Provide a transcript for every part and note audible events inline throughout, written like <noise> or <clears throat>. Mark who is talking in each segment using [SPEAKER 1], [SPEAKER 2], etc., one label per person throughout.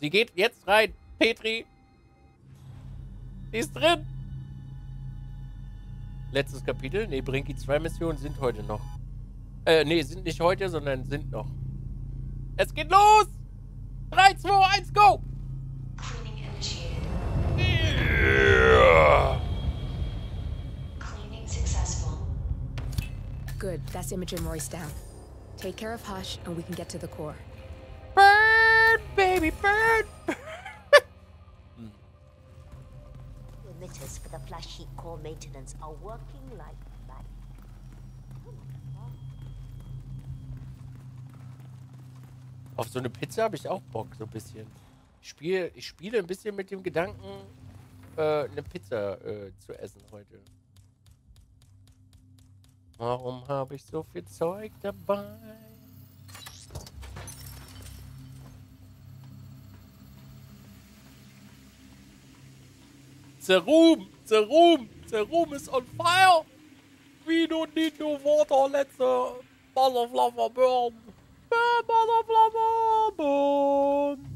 [SPEAKER 1] Sie geht jetzt rein. Petri. Sie ist drin. Letztes Kapitel. Nee, Brinky 2 Missionen sind heute noch. Äh, nee, sind nicht heute, sondern sind noch. Es geht los! 3, 2, 1, go!
[SPEAKER 2] Cleaning initiated. Cleaning successful.
[SPEAKER 3] Good. That's Imogen Royce down. Take care of Hush, and we can get to the core.
[SPEAKER 1] Baby, burn!
[SPEAKER 4] Emitters for the flash sheet core maintenance are working like mad.
[SPEAKER 1] Auf so eine Pizza habe ich auch Bock, so ein bisschen. Ich spiele, ich spiele ein bisschen mit dem Gedanken, äh, eine Pizza äh, zu essen heute. Warum habe ich so viel Zeug dabei? Zerum! Zerum! Zerum is on fire! We don't need no water, let's uh, mother fluffer burn! Burn, mother fluffer burn!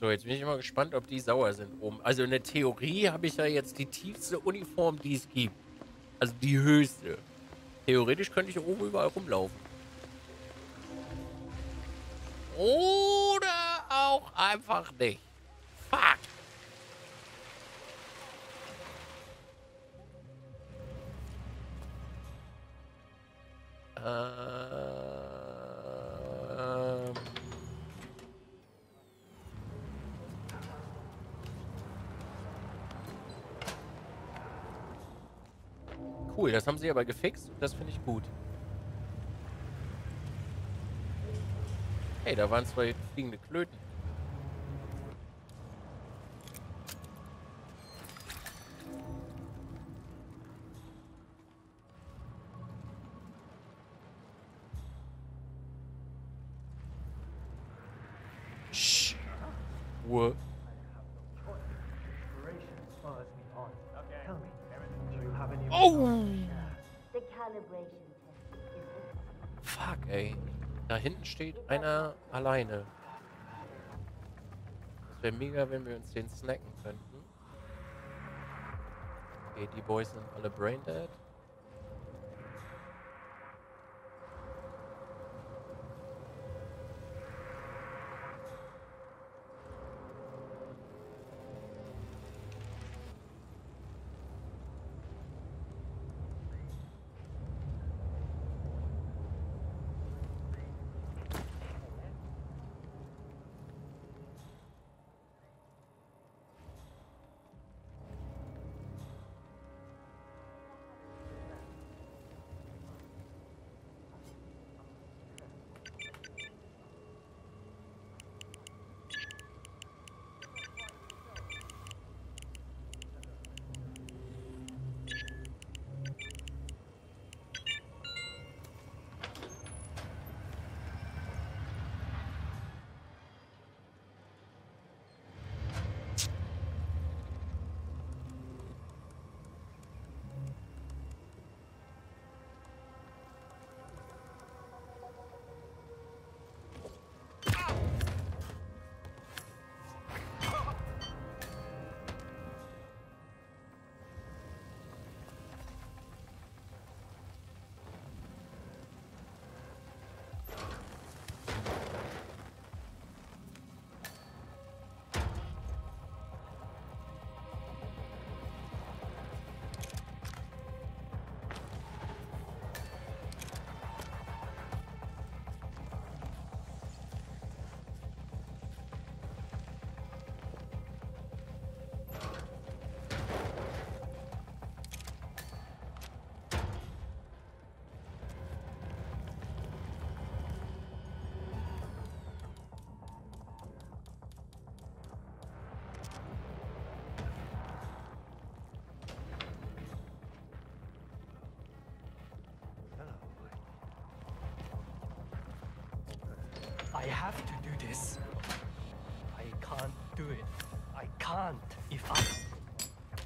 [SPEAKER 1] So, jetzt bin ich mal gespannt, ob die sauer sind oben. Also in der Theorie habe ich ja jetzt die tiefste Uniform, die es gibt. Also die höchste. Theoretisch könnte ich oben überall rumlaufen. Oder auch einfach nicht. Cool, das haben sie aber gefixt. Das finde ich gut. Hey, da waren zwei fliegende Klöten. Steht einer alleine. Es wäre mega, wenn wir uns den snacken könnten. Okay, die Boys sind alle braindead.
[SPEAKER 5] Have to do this. I can't do it. I can't if I.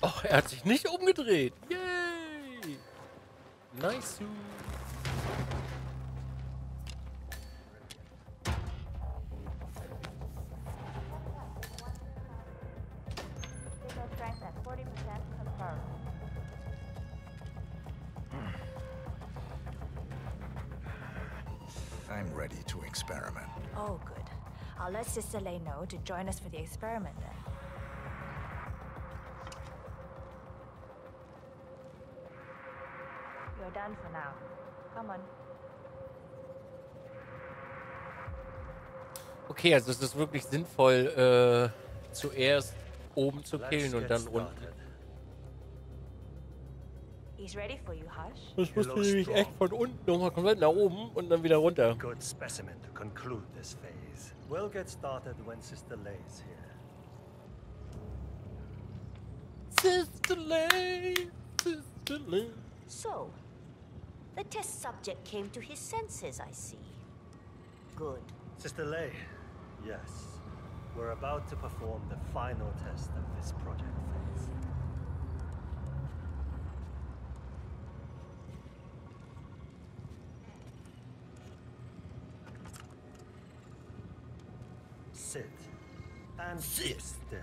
[SPEAKER 1] Oh, er hat sich nicht umgedreht. Yay! Nice.
[SPEAKER 4] Signal
[SPEAKER 6] Sister know to join us for the experiment then. You're done for now. Come on.
[SPEAKER 1] Okay, also es ist wirklich sinnvoll, äh, zuerst oben zu killen und dann unten.
[SPEAKER 5] Started.
[SPEAKER 6] He's ready for you, Hush.
[SPEAKER 1] Das musste
[SPEAKER 5] looks
[SPEAKER 1] nämlich echt
[SPEAKER 5] strong.
[SPEAKER 1] von unten nochmal komplett nach oben und dann wieder runter.
[SPEAKER 5] Good specimen to conclude this phase. We'll get started when Sister Lay's here.
[SPEAKER 1] Sister Lay, Sister Lay.
[SPEAKER 4] So, the test subject came to his senses, I see. Good.
[SPEAKER 5] Sister Lay, yes. We're about to perform the final test of this project phase. Sit. And sit still.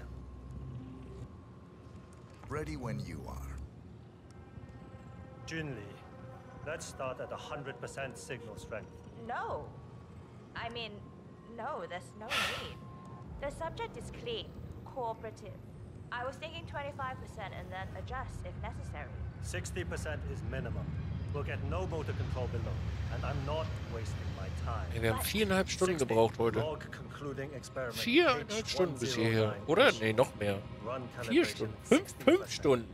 [SPEAKER 7] Ready when you are.
[SPEAKER 5] Junli, let's start at 100% signal strength.
[SPEAKER 6] No. I mean, no, there's no need. The subject is clean, cooperative. I was thinking 25% and then adjust if necessary.
[SPEAKER 5] 60% is minimum.
[SPEAKER 1] Wir haben viereinhalb Stunden gebraucht heute. Viereinhalb Stunden bis hierher, oder? Nee, noch mehr. Vier Stunden. Fünf, fünf Stunden.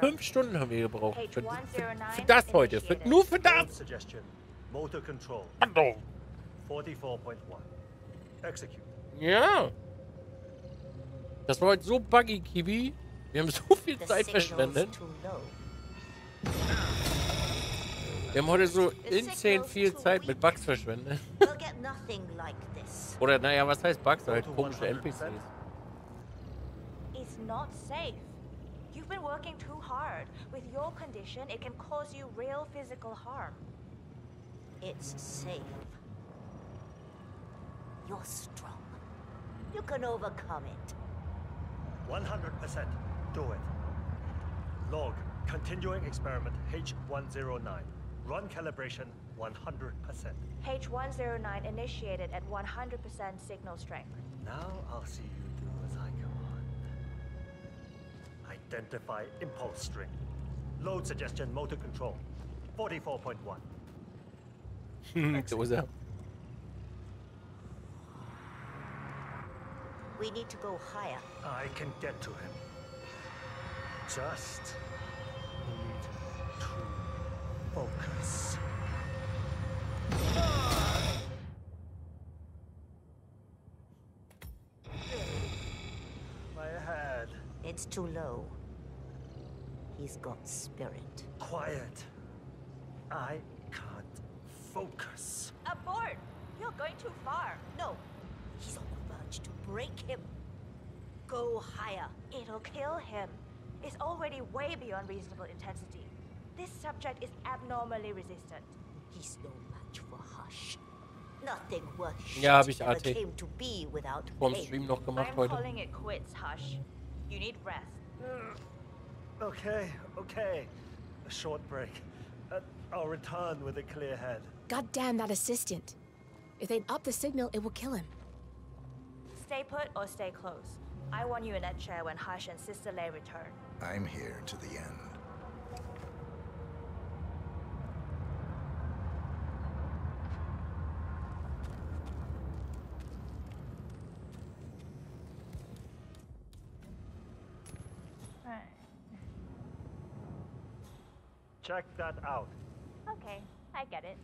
[SPEAKER 1] Fünf Stunden haben wir gebraucht. Für, für, für das heute. Für, nur für das.
[SPEAKER 5] Andau.
[SPEAKER 1] Ja. Das war heute so buggy, Kiwi. Wir haben so viel Zeit verschwendet.
[SPEAKER 4] Too low.
[SPEAKER 1] Wir haben heute so
[SPEAKER 4] The
[SPEAKER 1] insane viel Zeit mit
[SPEAKER 4] weak.
[SPEAKER 1] Bugs verschwendet.
[SPEAKER 4] We'll get nothing like this.
[SPEAKER 1] Oder naja, was heißt Bugs? Halt komische NPCs.
[SPEAKER 6] It's not safe. You've been working too hard. With your condition, it can cause you real physical harm.
[SPEAKER 4] It's safe. You're strong. You can overcome it.
[SPEAKER 5] 100%. Do it. Log. Continuing experiment H109. Run calibration 100%.
[SPEAKER 6] H109 initiated at 100% signal strength.
[SPEAKER 5] Now I'll see you do as I command. Identify impulse string. Load suggestion motor control. 44.1.
[SPEAKER 1] so ist er.
[SPEAKER 4] We need to go higher.
[SPEAKER 5] I can get to him. Just need to focus. My head.
[SPEAKER 4] It's too low. He's got spirit.
[SPEAKER 5] Quiet. I can't focus.
[SPEAKER 6] Abort! You're going too far.
[SPEAKER 4] No, he's on the verge to break him. Go higher.
[SPEAKER 6] It'll kill him. It's already way beyond reasonable intensity. This subject is abnormally resistant.
[SPEAKER 4] He's no match for Hush. Nothing worth
[SPEAKER 1] Ja, hab
[SPEAKER 4] shit
[SPEAKER 1] ich
[SPEAKER 4] ever
[SPEAKER 1] AT.
[SPEAKER 4] came to be without
[SPEAKER 1] Vorm
[SPEAKER 4] pain.
[SPEAKER 1] Stream noch gemacht
[SPEAKER 6] I'm
[SPEAKER 1] heute.
[SPEAKER 6] calling it quits, Hush. You need rest.
[SPEAKER 5] Okay, okay. A short break. Uh, I'll return with a clear head.
[SPEAKER 3] God damn that assistant. If they up the signal, it will kill him.
[SPEAKER 6] Stay put or stay close. I want you in that chair when Hush and Sister Lay return.
[SPEAKER 7] I'm here to the end.
[SPEAKER 5] Check that out.
[SPEAKER 6] Okay, I get it.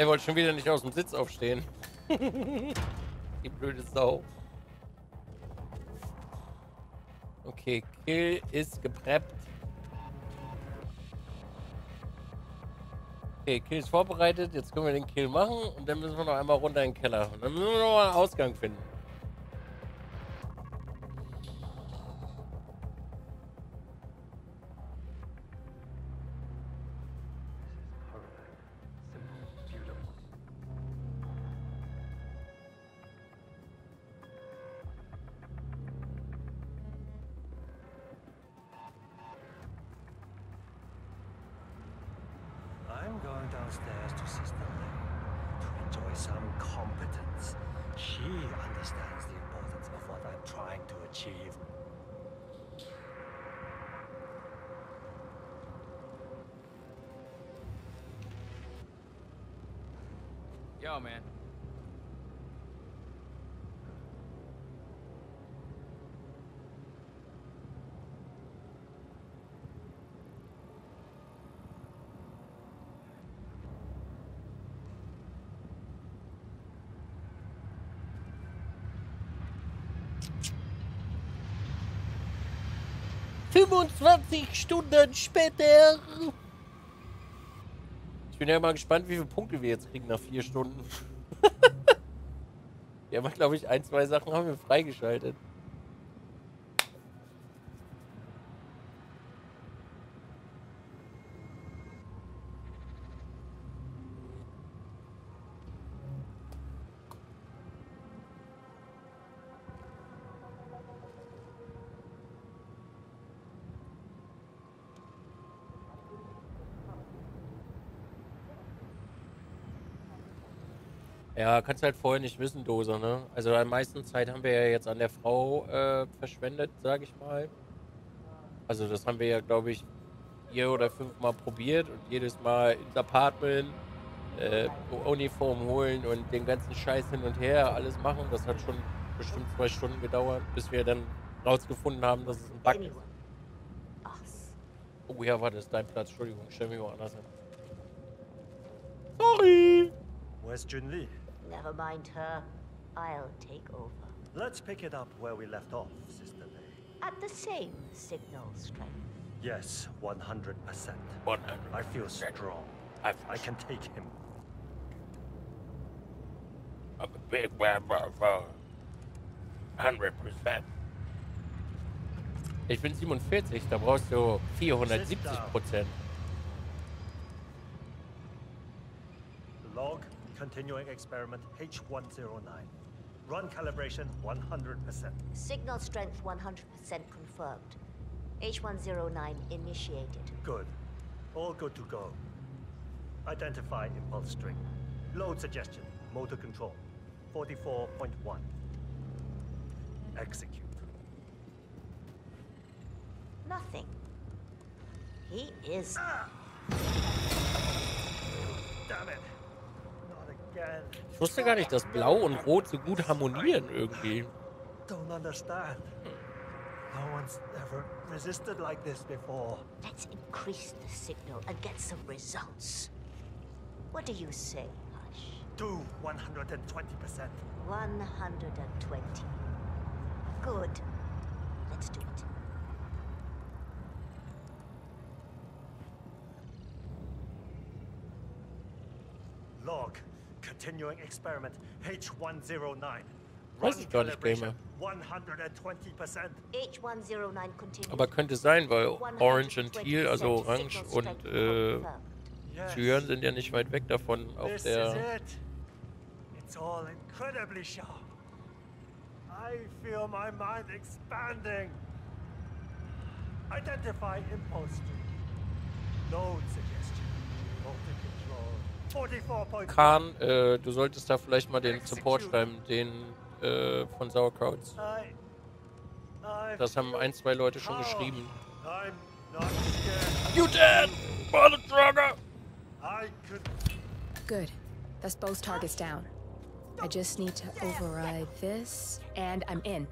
[SPEAKER 1] Er wollte schon wieder nicht aus dem Sitz aufstehen. <laughs> Die blöde Sau. Okay, Kill ist gepreppt. Okay, Kill ist vorbereitet. Jetzt können wir den Kill machen und dann müssen wir noch einmal runter in den Keller. Und dann müssen wir noch mal einen Ausgang finden. Stunden später. Ich bin ja mal gespannt, wie viele Punkte wir jetzt kriegen nach vier Stunden. <laughs> wir haben, glaube ich, ein, zwei Sachen haben wir freigeschaltet. Kannst halt vorher nicht wissen, Dose, ne? Also am meisten Zeit haben wir ja jetzt an der Frau äh, verschwendet, sag ich mal. Also das haben wir ja, glaube ich, vier oder fünfmal probiert und jedes Mal ins Apartment, äh, Uniform holen und den ganzen Scheiß hin und her alles machen. Das hat schon bestimmt zwei Stunden gedauert, bis wir dann rausgefunden haben, dass es ein Bug ist. Oh ja, warte, das dein Platz. Entschuldigung, stell mich woanders hin. Sorry!
[SPEAKER 5] Where's Junli?
[SPEAKER 4] Never mind her. I'll take over.
[SPEAKER 5] Let's pick it up where we left off, Sister Lei.
[SPEAKER 4] At the same signal strength.
[SPEAKER 5] Yes, 100%.
[SPEAKER 1] 100.
[SPEAKER 5] I feel strong.
[SPEAKER 1] I
[SPEAKER 5] I can take him.
[SPEAKER 1] I'm a big man, motherfucker. 100%. Ich bin 47, da brauchst du 470 Prozent.
[SPEAKER 5] Log, continuing experiment H109. Run calibration 100%.
[SPEAKER 4] Signal strength 100% confirmed. H109 initiated.
[SPEAKER 5] Good. All good to go. Identify impulse string. Load suggestion. Motor control. 44.1. Execute.
[SPEAKER 4] Nothing. He is. Ah!
[SPEAKER 5] Damn it.
[SPEAKER 1] Ich wusste gar nicht, dass Blau und Rot so gut harmonieren irgendwie.
[SPEAKER 5] Don't understand. No one's ever resisted like this before.
[SPEAKER 4] Let's increase the signal and get some results. What do you say, Hush?
[SPEAKER 5] Do 120%.
[SPEAKER 4] 120. Good. Let's do it.
[SPEAKER 5] Log. Continuing experiment H109.
[SPEAKER 1] Weiß ich gar nicht, Gamer.
[SPEAKER 5] 120%.
[SPEAKER 4] H109 continues.
[SPEAKER 1] Aber könnte sein, weil Orange und Teal, also Orange und äh. Cyan sind ja nicht weit weg davon auf der...
[SPEAKER 5] it. It's all incredibly sharp. I feel my mind expanding. Identify impulse stream. Load suggestion. Motor control. 44.1.
[SPEAKER 1] Khan, äh, du solltest da vielleicht mal den Support schreiben, den äh, von Sauerkrauts. Das haben ein, zwei Leute schon geschrieben. You dead!
[SPEAKER 5] I could
[SPEAKER 3] Good. That's both targets down. I just need to override this, and I'm in.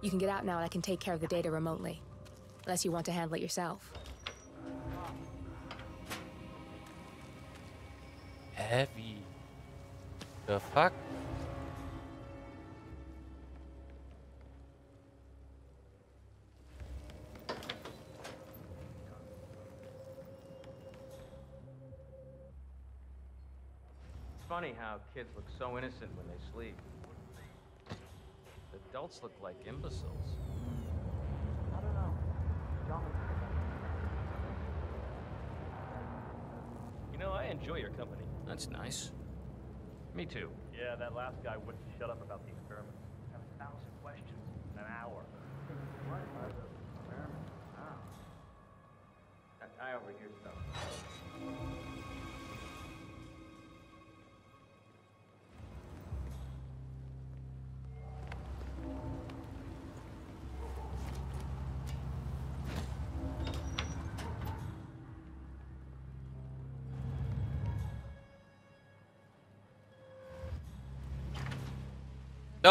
[SPEAKER 3] You can get out now and I can take care of the data remotely. Unless you want to handle it yourself.
[SPEAKER 1] Heavy. The fuck?
[SPEAKER 8] It's funny how kids look so innocent when they sleep. Adults look like imbeciles.
[SPEAKER 5] I don't know. John.
[SPEAKER 9] You know, I enjoy your company.
[SPEAKER 8] That's nice. Me too.
[SPEAKER 9] Yeah, that last guy wouldn't shut up about the experiment. Had a thousand questions in an hour.
[SPEAKER 8] I, I overhear stuff.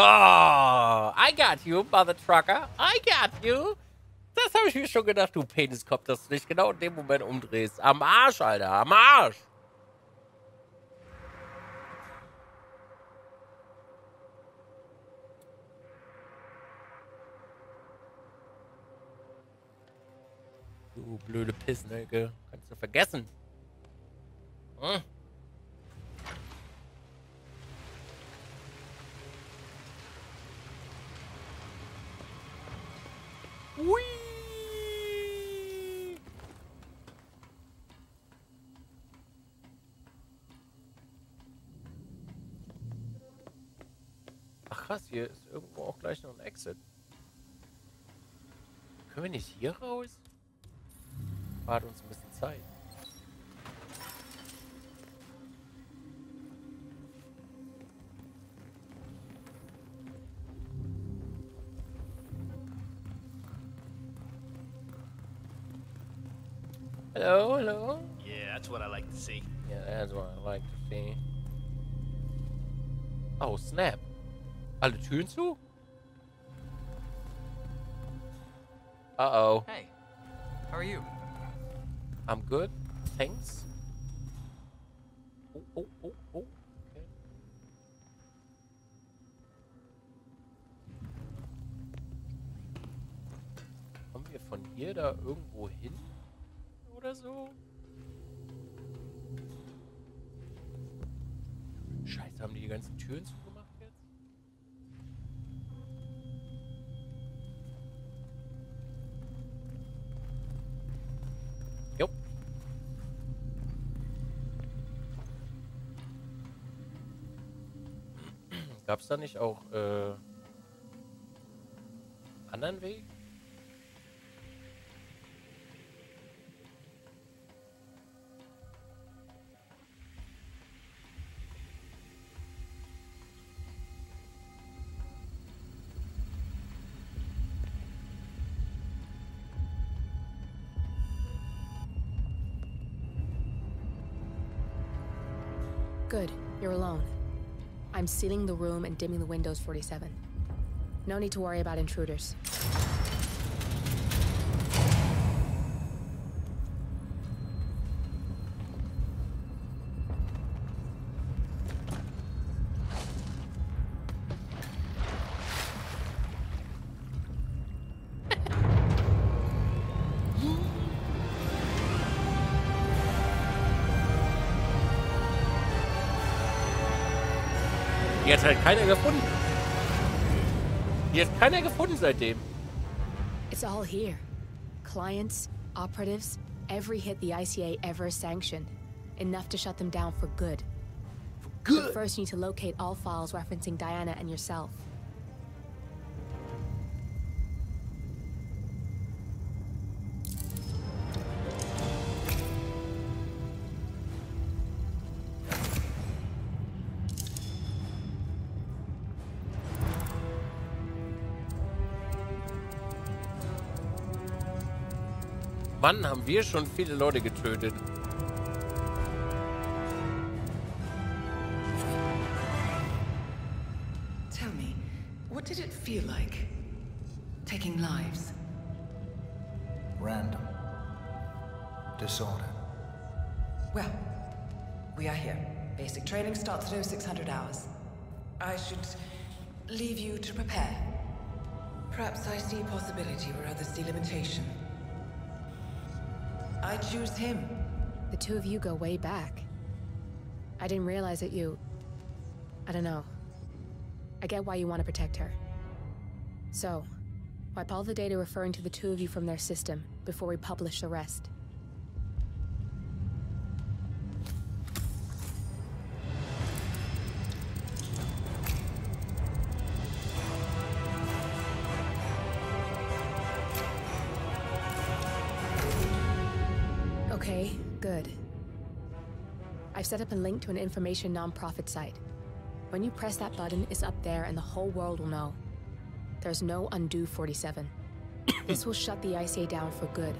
[SPEAKER 1] Oh, I got you, Mother Trucker. I got you. Das habe ich mir schon gedacht, du Peniskopf, dass du dich genau in dem Moment umdrehst. Am Arsch, Alter, am Arsch. Du blöde Pissnelke. Kannst du vergessen. Hm? Hui! Ach krass, hier ist irgendwo auch gleich noch ein Exit. Können wir nicht hier raus? Spart uns ein bisschen Zeit. Hello, hello.
[SPEAKER 9] Yeah, that's what I like to see.
[SPEAKER 1] Yeah, that's what I like to see. Oh, snap. Alle Türen zu? Uh-oh.
[SPEAKER 8] Hey, how are you?
[SPEAKER 1] I'm good. Thanks. Oh, oh, oh, oh. Okay. Kommen wir von hier da irgendwo hin? So? Scheiße, haben die die ganzen Türen zugemacht jetzt? Jo. Gab's da nicht auch äh, anderen Weg?
[SPEAKER 3] I'm sealing the room and dimming the windows 47. No need to worry about intruders.
[SPEAKER 1] Hat halt keiner gefunden. Die hat keiner gefunden seitdem.
[SPEAKER 3] It's all here. Clients, operatives, every hit the ICA ever sanctioned. Enough to shut them down for good. But first, you need to locate all files referencing Diana and yourself.
[SPEAKER 1] Mann, haben wir schon viele Leute getötet.
[SPEAKER 10] Tell me, what did it feel like? taking lives.
[SPEAKER 7] Random. Disorder.
[SPEAKER 10] Well, we are here. Basic training starts at 0600 hours. I should leave you to prepare. Perhaps I see possibility where others see limitation. I choose him.
[SPEAKER 3] The two of you go way back. I didn't realize that you... I don't know. I get why you want to protect her. So, wipe all the data referring to the two of you from their system before we publish the rest. Okay, good. I've set up a link to an information nonprofit site. When you press that button, it's up there and the whole world will know. There's no undo 47. <coughs> this will shut the ICA down for good.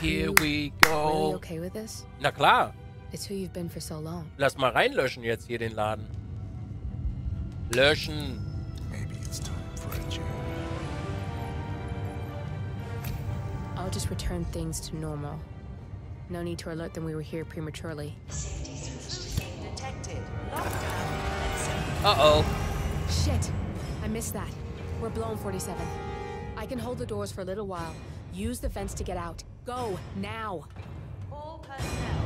[SPEAKER 1] Here
[SPEAKER 3] You
[SPEAKER 1] we
[SPEAKER 3] Really
[SPEAKER 1] go.
[SPEAKER 3] okay with this?
[SPEAKER 1] Na klar.
[SPEAKER 3] It's who you've been for so long.
[SPEAKER 1] Lass mal reinlöschen jetzt hier den Laden. Löschen.
[SPEAKER 7] Maybe it's time for a change.
[SPEAKER 3] I'll just return things to normal. No need to alert them we were here prematurely.
[SPEAKER 1] Uh-oh.
[SPEAKER 3] Shit! I missed that. We're blown 47. I can hold the doors for a little while. Use the fence to get out. Go, now!
[SPEAKER 6] All personnel.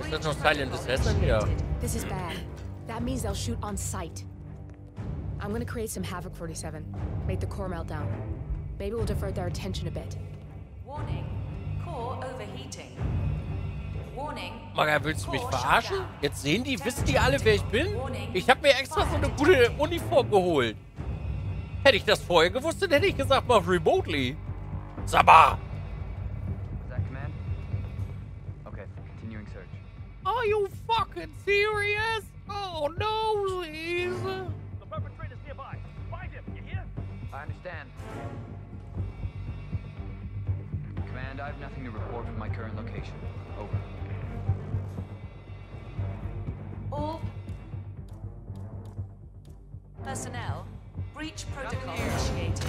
[SPEAKER 1] Ist das noch Silent Assassin? Ja.
[SPEAKER 3] This is bad. That means they'll shoot on sight. I'm gonna create some havoc 47. Make the core melt down. Maybe we'll divert their attention a bit.
[SPEAKER 10] Warning. Core overheating.
[SPEAKER 1] Maga, willst du mich verarschen? Jetzt sehen die, wissen die alle, wer ich bin? Ich habe mir extra so eine gute Uniform geholt. Hätte ich das vorher gewusst, dann hätte ich gesagt, mach remotely. Sabah! Are you fucking serious? Oh no, please.
[SPEAKER 9] The perpetrator's nearby. Find him, you hear?
[SPEAKER 8] I understand. Command, I have nothing to report from my current location. Over.
[SPEAKER 10] All personnel. Breach protocol initiated.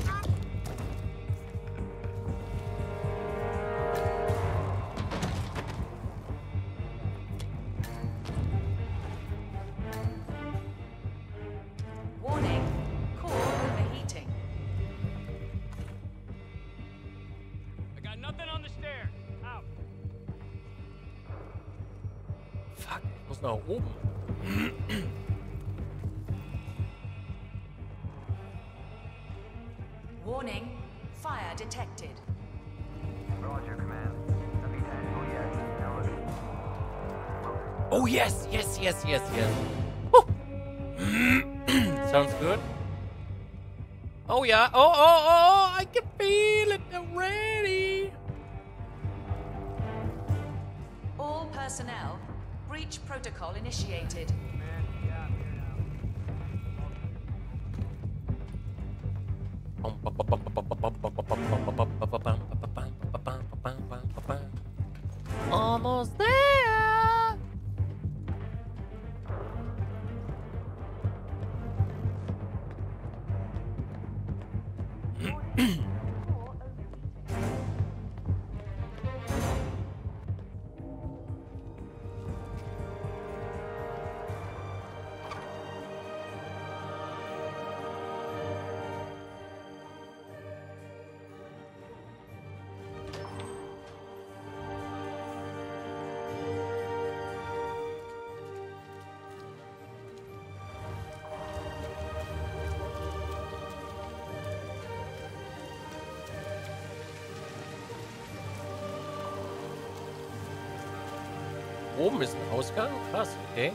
[SPEAKER 10] Warning. Core overheating.
[SPEAKER 9] I got nothing on the stairs. Out.
[SPEAKER 1] Fuck, ich muss nach oben.
[SPEAKER 10] Warning. Fire detected.
[SPEAKER 8] Roger, command. Nothing tangible yet. Now looking.
[SPEAKER 1] Oh yes, yes, yes, yes, yes. Woo. <clears throat> Sounds good. Oh yeah. Oh, oh, oh, I
[SPEAKER 10] protocol initiated.
[SPEAKER 1] Ausgang. Krass, okay.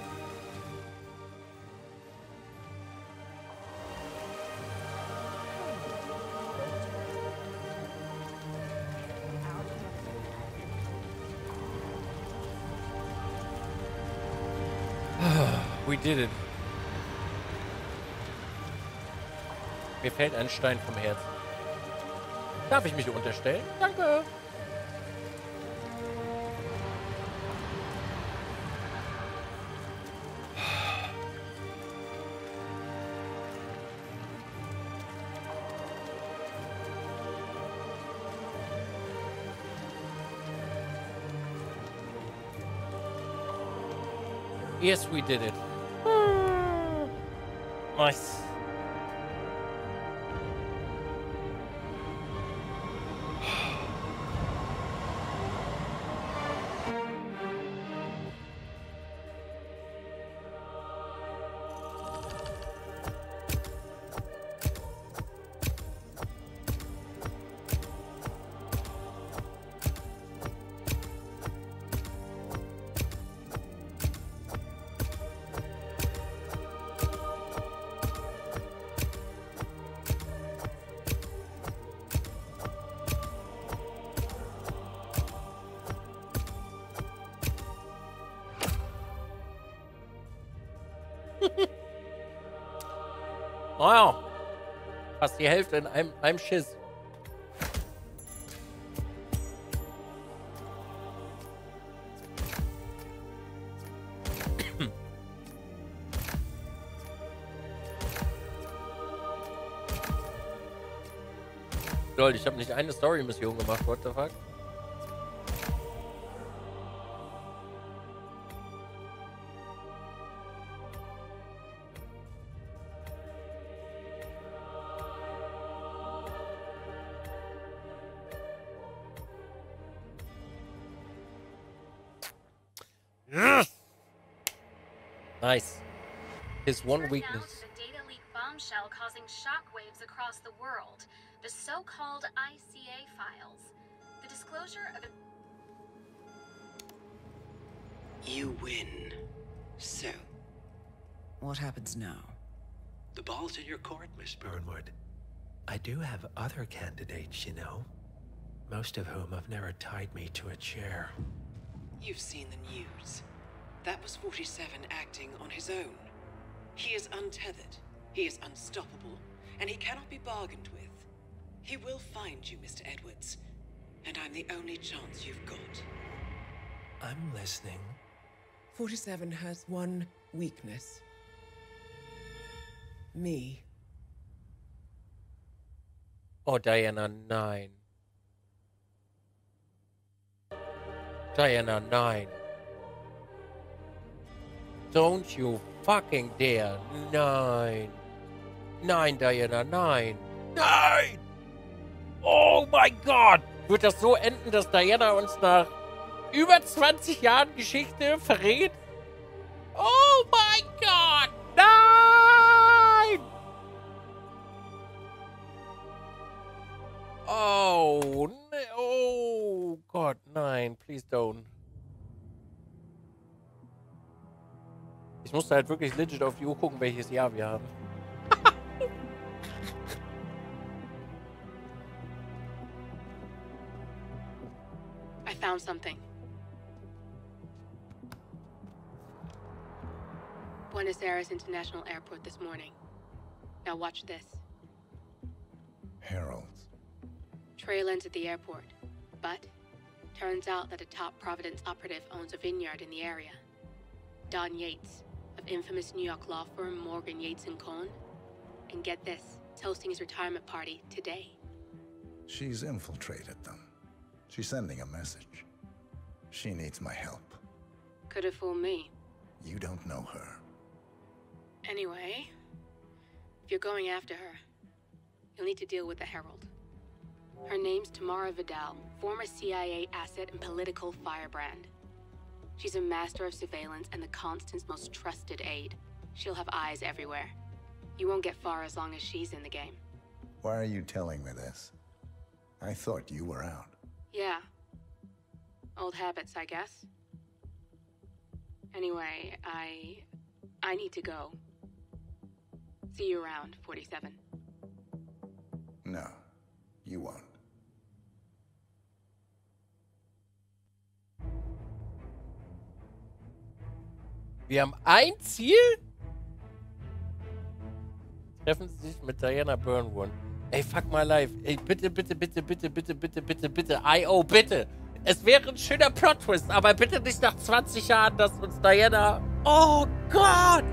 [SPEAKER 1] We did it. Mir fällt ein Stein vom Herzen. Darf ich mich unterstellen? Danke. Yes, we did it. Ah. Nice. Fast die Hälfte in einem, einem Schiss. Lol, ich habe nicht eine Story-Mission gemacht, what the fuck? Nice. His one
[SPEAKER 11] Turns
[SPEAKER 1] weakness.
[SPEAKER 11] Out the data leak bombshell causing shockwaves across the world. The so-called ICA files. The disclosure of a...
[SPEAKER 12] You win. So,
[SPEAKER 10] What happens now?
[SPEAKER 12] the ball's in your court, Miss Burnwood. I do have other candidates, you know. Most of whom have never tied me to a chair.
[SPEAKER 10] You've seen the news. That was 47 acting on his own. He is untethered, he is unstoppable, and he cannot be bargained with. He will find you, Mr. Edwards, and I'm the only chance you've got.
[SPEAKER 12] I'm listening.
[SPEAKER 10] 47 has one weakness. Me.
[SPEAKER 1] Oh, Diana, nine. Diana, nine. Don't you fucking dare. Nine. Nine, Diana, nine. Nein! Oh mein Gott! Wird das so enden, dass Diana uns nach über 20 Jahren Geschichte verrät? Oh mein Gott! Nein! Oh, ne oh Gott, nein, please don't. Ich musste halt wirklich legit auf die Uhr gucken, welches Jahr wir haben.
[SPEAKER 3] I found something. Buenos Aires International Airport this morning. Now watch this.
[SPEAKER 7] Heralds.
[SPEAKER 3] Trail ends at the airport. But turns out that a top Providence operative owns a vineyard in the area. Don Yates, of infamous New York law firm Morgan Yates and Cohn. And get this, is hosting his retirement party today.
[SPEAKER 7] She's infiltrated them. She's sending a message. She needs my help.
[SPEAKER 3] Could have fooled me.
[SPEAKER 7] You don't know her.
[SPEAKER 3] Anyway, if you're going after her, you'll need to deal with the Herald. Her name's Tamara Vidal, former CIA asset and political firebrand. She's a master of surveillance and the Constant's most trusted aide. She'll have eyes everywhere. You won't get far as long as she's in the game.
[SPEAKER 7] Why are you telling me this? I thought you were out.
[SPEAKER 3] Yeah. Old habits, I guess. Anyway, I. I need to go. See you around, 47.
[SPEAKER 7] No, you won't.
[SPEAKER 1] Wir haben ein Ziel? Treffen Sie sich mit Diana Burnwood. Ey, fuck my life. Ey, bitte, bitte, bitte, bitte, bitte, bitte, bitte, bitte. I.O., bitte. Es wäre ein schöner Plot-Twist, aber bitte nicht nach 20 Jahren, dass uns Diana... Oh Gott!